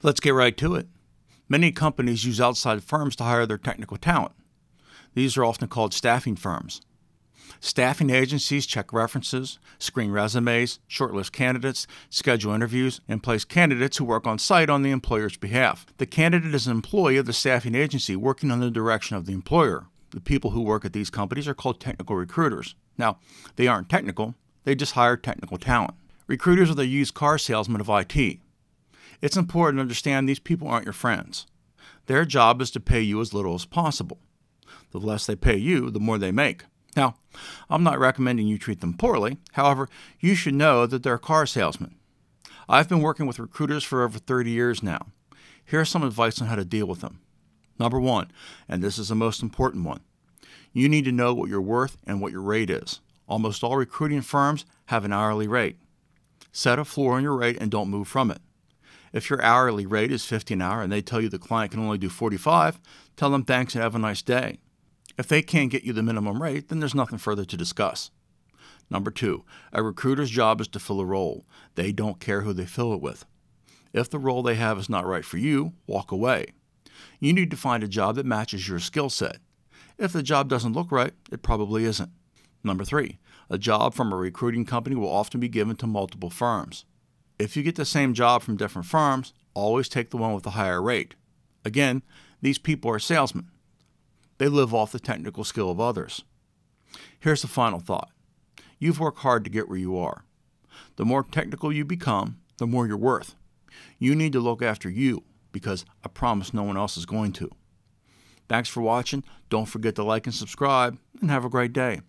Let's get right to it. Many companies use outside firms to hire their technical talent. These are often called staffing firms. Staffing agencies check references, screen resumes, shortlist candidates, schedule interviews, and place candidates who work on site on the employer's behalf. The candidate is an employee of the staffing agency working under the direction of the employer. The people who work at these companies are called technical recruiters. Now, they aren't technical, they just hire technical talent. Recruiters are the used car salesmen of IT. It's important to understand these people aren't your friends. Their job is to pay you as little as possible. The less they pay you, the more they make. Now, I'm not recommending you treat them poorly. However, you should know that they're car salesmen. I've been working with recruiters for over 30 years now. Here's some advice on how to deal with them. Number one, and this is the most important one, you need to know what you're worth and what your rate is. Almost all recruiting firms have an hourly rate. Set a floor on your rate and don't move from it. If your hourly rate is 50 an hour and they tell you the client can only do 45, tell them thanks and have a nice day. If they can't get you the minimum rate, then there's nothing further to discuss. Number two, a recruiter's job is to fill a role. They don't care who they fill it with. If the role they have is not right for you, walk away. You need to find a job that matches your skill set. If the job doesn't look right, it probably isn't. Number three, a job from a recruiting company will often be given to multiple firms. If you get the same job from different firms, always take the one with the higher rate. Again, these people are salesmen. They live off the technical skill of others. Here's the final thought you've worked hard to get where you are. The more technical you become, the more you're worth. You need to look after you because I promise no one else is going to. Thanks for watching. Don't forget to like and subscribe, and have a great day.